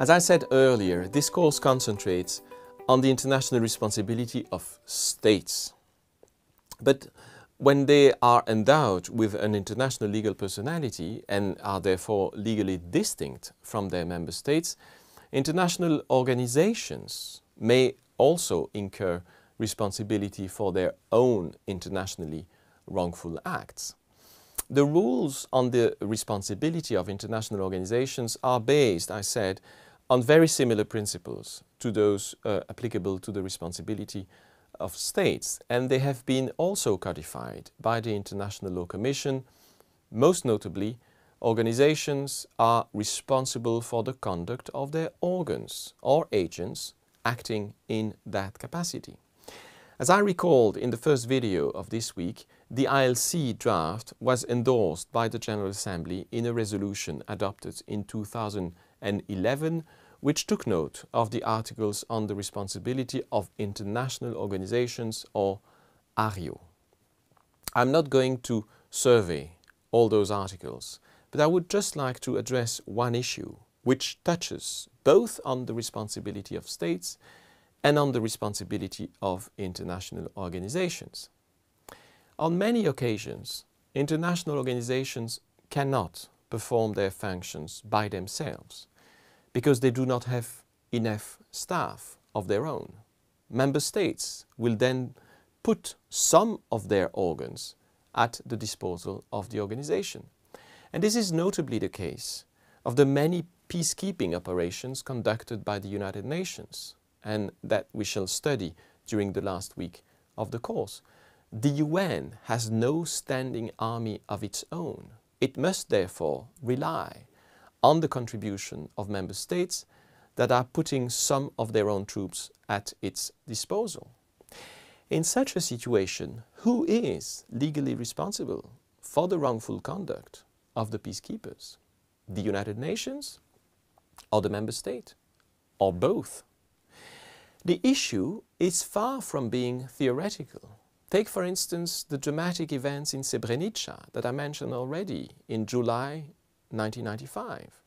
As I said earlier, this course concentrates on the international responsibility of states. But when they are endowed with an international legal personality and are therefore legally distinct from their member states, international organizations may also incur responsibility for their own internationally wrongful acts. The rules on the responsibility of international organizations are based, I said, on very similar principles to those uh, applicable to the responsibility of states, and they have been also codified by the International Law Commission. Most notably, organizations are responsible for the conduct of their organs or agents acting in that capacity. As I recalled in the first video of this week, the ILC draft was endorsed by the General Assembly in a resolution adopted in 2011 which took note of the articles on the responsibility of international organizations or ARIO. I'm not going to survey all those articles, but I would just like to address one issue which touches both on the responsibility of states and on the responsibility of international organizations. On many occasions, international organizations cannot perform their functions by themselves because they do not have enough staff of their own. Member states will then put some of their organs at the disposal of the organization. And this is notably the case of the many peacekeeping operations conducted by the United Nations and that we shall study during the last week of the course. The UN has no standing army of its own. It must therefore rely on the contribution of member states that are putting some of their own troops at its disposal. In such a situation, who is legally responsible for the wrongful conduct of the peacekeepers? The United Nations or the member state? Or both? The issue is far from being theoretical. Take, for instance, the dramatic events in Srebrenica that I mentioned already in July 1995.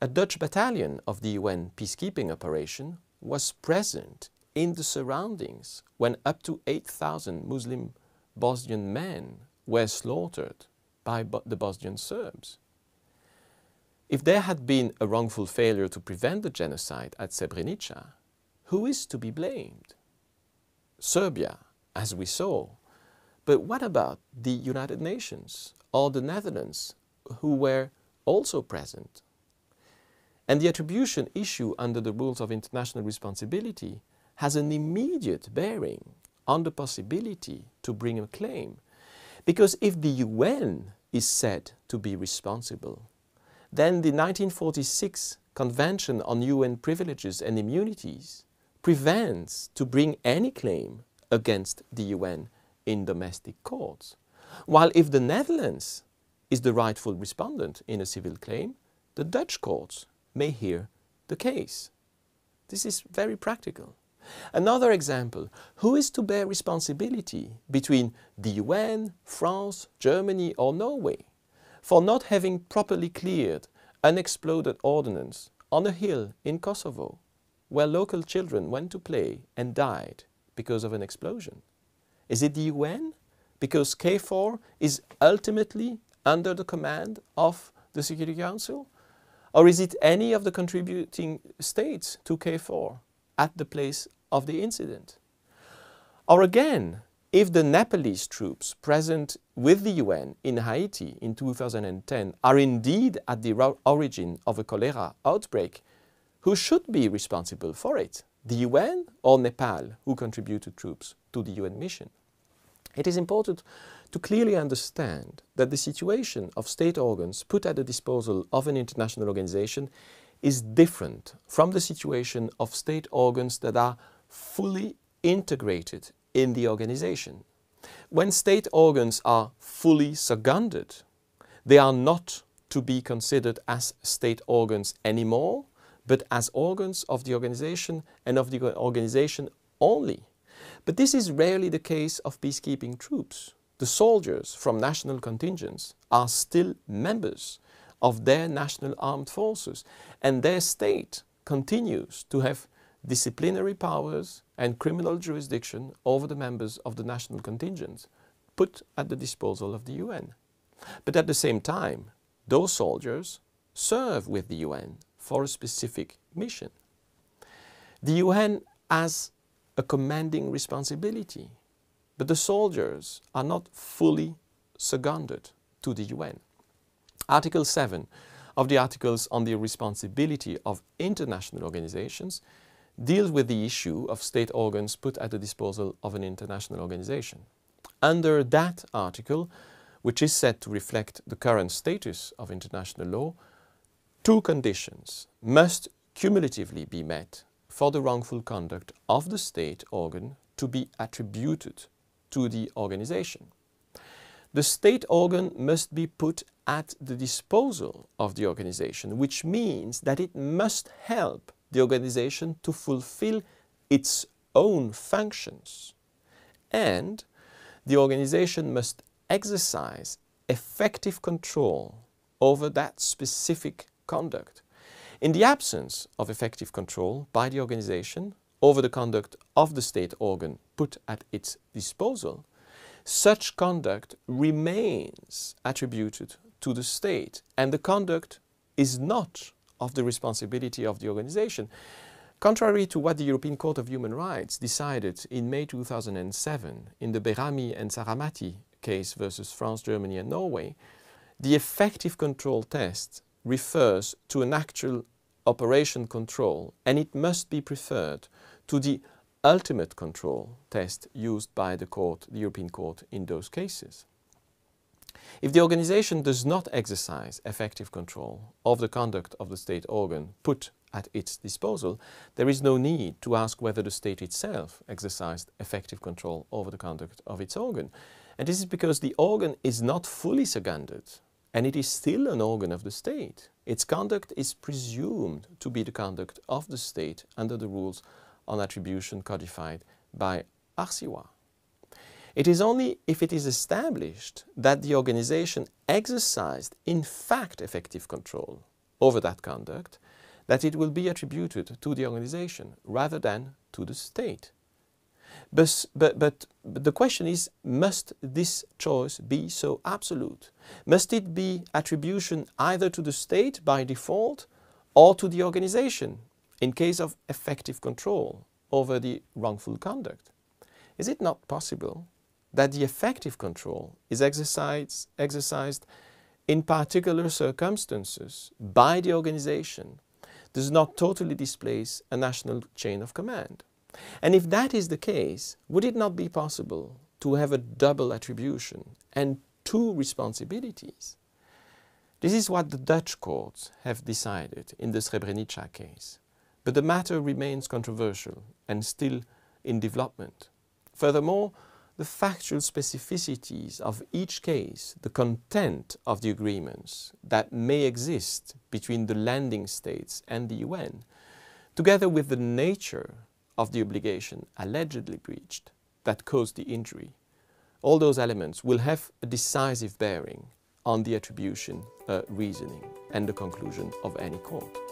A Dutch battalion of the UN peacekeeping operation was present in the surroundings when up to 8,000 Muslim Bosnian men were slaughtered by the Bosnian Serbs. If there had been a wrongful failure to prevent the genocide at Srebrenica, who is to be blamed? Serbia, as we saw. But what about the United Nations or the Netherlands who were also present. And the attribution issue under the rules of international responsibility has an immediate bearing on the possibility to bring a claim. Because if the UN is said to be responsible, then the 1946 Convention on UN Privileges and Immunities prevents to bring any claim against the UN in domestic courts. While if the Netherlands is the rightful respondent in a civil claim, the Dutch courts may hear the case. This is very practical. Another example, who is to bear responsibility between the UN, France, Germany or Norway for not having properly cleared unexploded ordnance on a hill in Kosovo where local children went to play and died because of an explosion? Is it the UN? Because KFOR is ultimately under the command of the Security Council? Or is it any of the contributing states to KFOR at the place of the incident? Or again, if the Nepalese troops present with the UN in Haiti in 2010 are indeed at the origin of a cholera outbreak, who should be responsible for it? The UN or Nepal, who contributed troops to the UN mission? It is important to clearly understand that the situation of state organs put at the disposal of an international organization is different from the situation of state organs that are fully integrated in the organization. When state organs are fully seconded, they are not to be considered as state organs anymore, but as organs of the organization and of the organization only. But this is rarely the case of peacekeeping troops. The soldiers from national contingents are still members of their national armed forces. And their state continues to have disciplinary powers and criminal jurisdiction over the members of the national contingents put at the disposal of the UN. But at the same time, those soldiers serve with the UN for a specific mission. The UN has a commanding responsibility, but the soldiers are not fully seconded to the UN. Article 7 of the Articles on the Responsibility of International Organizations deals with the issue of state organs put at the disposal of an international organization. Under that article, which is set to reflect the current status of international law, two conditions must cumulatively be met for the wrongful conduct of the state organ to be attributed to the organization. The state organ must be put at the disposal of the organization, which means that it must help the organization to fulfill its own functions. And the organization must exercise effective control over that specific conduct. In the absence of effective control by the organization over the conduct of the state organ put at its disposal, such conduct remains attributed to the state and the conduct is not of the responsibility of the organization. Contrary to what the European Court of Human Rights decided in May 2007 in the Behrami and Saramati case versus France, Germany and Norway, the effective control test refers to an actual operation control and it must be preferred to the ultimate control test used by the court, the European Court in those cases. If the organization does not exercise effective control of the conduct of the state organ put at its disposal, there is no need to ask whether the state itself exercised effective control over the conduct of its organ. And this is because the organ is not fully seconded and it is still an organ of the state. Its conduct is presumed to be the conduct of the state under the rules on attribution codified by Arsiwa. It is only if it is established that the organization exercised in fact effective control over that conduct that it will be attributed to the organization rather than to the state. But, but, but, the question is, must this choice be so absolute? Must it be attribution either to the state by default or to the organization in case of effective control over the wrongful conduct? Is it not possible that the effective control is exercised, exercised in particular circumstances by the organization does not totally displace a national chain of command. And if that is the case, would it not be possible to have a double attribution and two responsibilities? This is what the Dutch courts have decided in the Srebrenica case. But the matter remains controversial and still in development. Furthermore, the factual specificities of each case, the content of the agreements that may exist between the lending states and the UN, together with the nature of the obligation allegedly breached that caused the injury, all those elements will have a decisive bearing on the attribution uh, reasoning and the conclusion of any court.